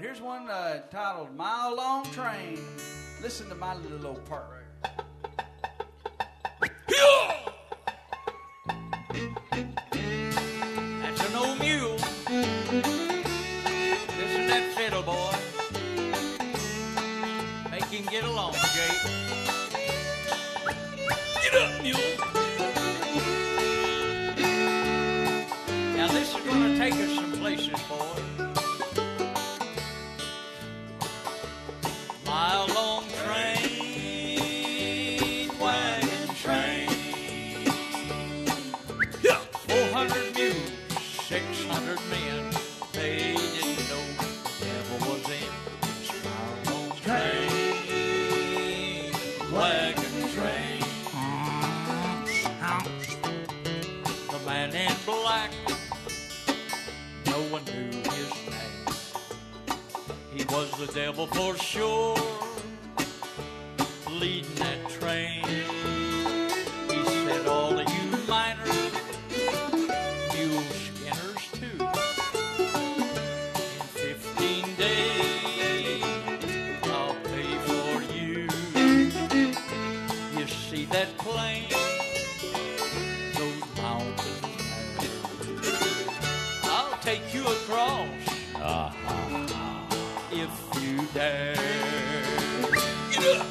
Here's one uh, titled Mile Long Train. Listen to my little old part right That's an old mule. Listen that fiddle, boy. Make him get along, Jake. Get up, mule. Now this is going to take us some places, boy. 600 men. They didn't know the devil was in long train, wagon train. The man in black, no one knew his name. He was the devil for sure, leading that train. That plain? Those mountains. I'll take you across if you dare.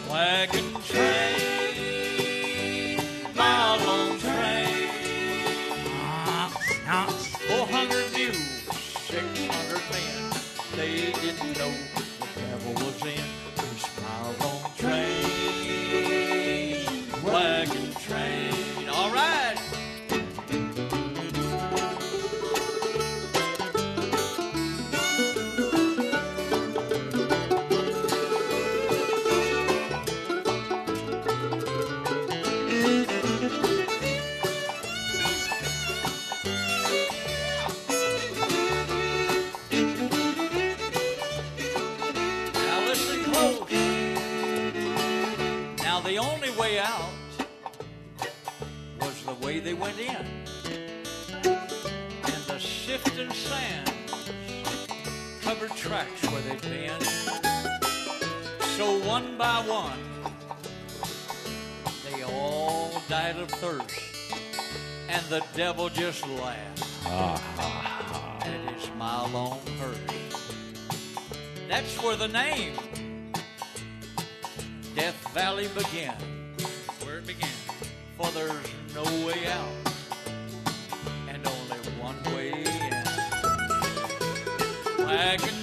Wagon train, the only way out was the way they went in. And the sifting sand covered tracks where they'd been. So one by one, they all died of thirst. And the devil just laughed ah. at his mile long hearse. That's where the name Death Valley began. Where it began. For there's no way out and only one way in. Wagon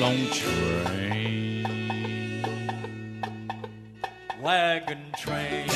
long train. wagon train.